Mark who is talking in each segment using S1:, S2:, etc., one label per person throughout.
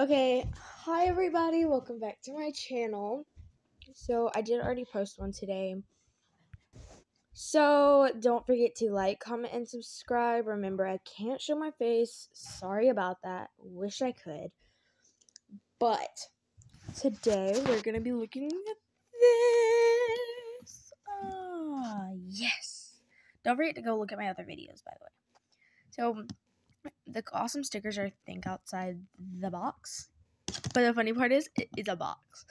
S1: Okay, hi everybody, welcome back to my channel. So, I did already post one today. So, don't forget to like, comment, and subscribe. Remember, I can't show my face. Sorry about that. Wish I could. But, today we're going to be looking at this. Ah, yes. Don't forget to go look at my other videos, by the way. So, the awesome stickers are, think, outside the box. But the funny part is, it's a box.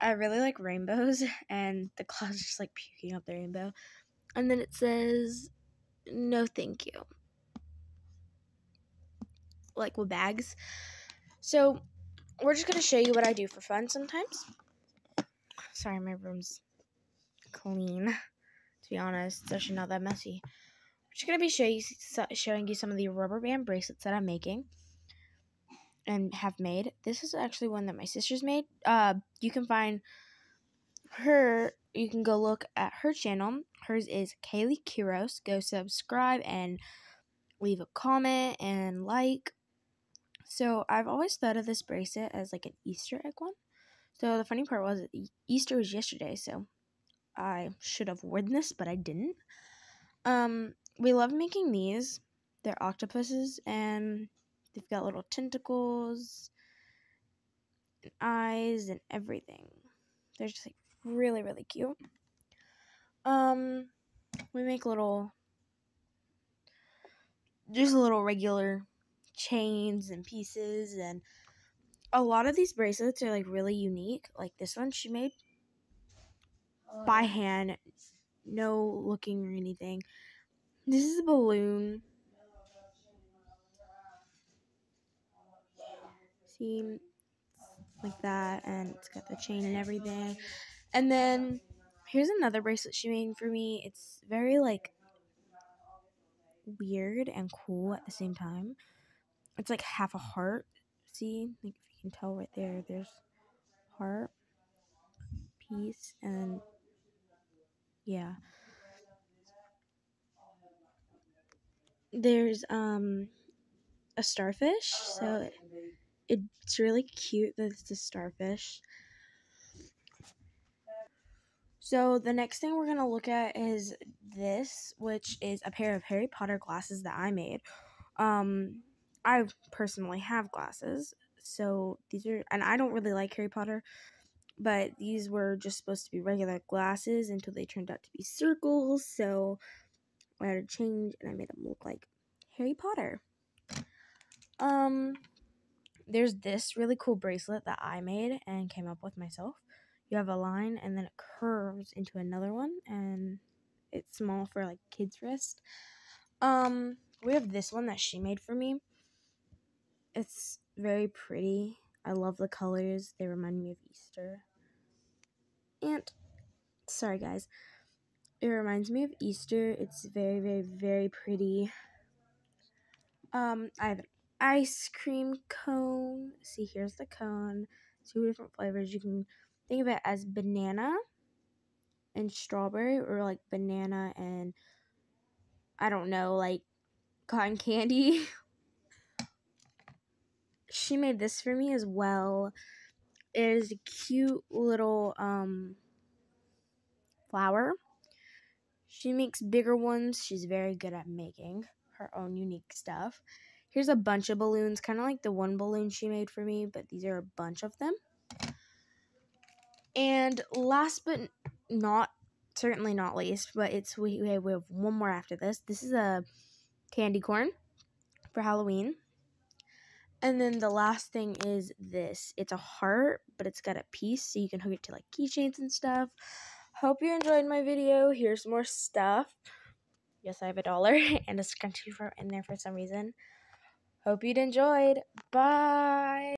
S1: I really like rainbows, and the clouds just like puking up the rainbow. And then it says, no thank you. Like with bags. So, we're just going to show you what I do for fun sometimes. Sorry, my room's clean, to be honest. It's actually not that messy just going to be show you, showing you some of the rubber band bracelets that I'm making and have made. This is actually one that my sister's made. Uh, you can find her, you can go look at her channel. Hers is Kaylee Kiros. Go subscribe and leave a comment and like. So I've always thought of this bracelet as like an Easter egg one. So the funny part was Easter was yesterday, so I should have worn this, but I didn't. Um, we love making these. They're octopuses and they've got little tentacles and eyes and everything. They're just like really, really cute. Um, we make little, just little regular chains and pieces and a lot of these bracelets are like really unique. Like this one she made by hand, no looking or anything. This is a balloon. See, like that, and it's got the chain and everything. And then here's another bracelet she made for me. It's very like weird and cool at the same time. It's like half a heart. See, like if you can tell right there, there's heart, piece, and yeah. There's um a starfish, so it, it's really cute that it's a starfish. So the next thing we're going to look at is this, which is a pair of Harry Potter glasses that I made. Um I personally have glasses. So these are and I don't really like Harry Potter, but these were just supposed to be regular glasses until they turned out to be circles. So I had to change and I made them look like Harry Potter. Um, there's this really cool bracelet that I made and came up with myself. You have a line and then it curves into another one and it's small for like kids' wrist. Um, we have this one that she made for me. It's very pretty. I love the colors. They remind me of Easter. And sorry guys. It reminds me of Easter. It's very, very, very pretty. Um, I have an ice cream cone. See, here's the cone. Two different flavors. You can think of it as banana and strawberry, or like banana and I don't know, like cotton candy. she made this for me as well. It is a cute little um flower she makes bigger ones. She's very good at making her own unique stuff. Here's a bunch of balloons, kind of like the one balloon she made for me, but these are a bunch of them. And last but not, certainly not least, but it's we, we have one more after this. This is a candy corn for Halloween. And then the last thing is this. It's a heart, but it's got a piece so you can hook it to like keychains and stuff. Hope you enjoyed my video. Here's more stuff. Yes, I have a dollar and a scrunchie for in there for some reason. Hope you'd enjoyed. Bye.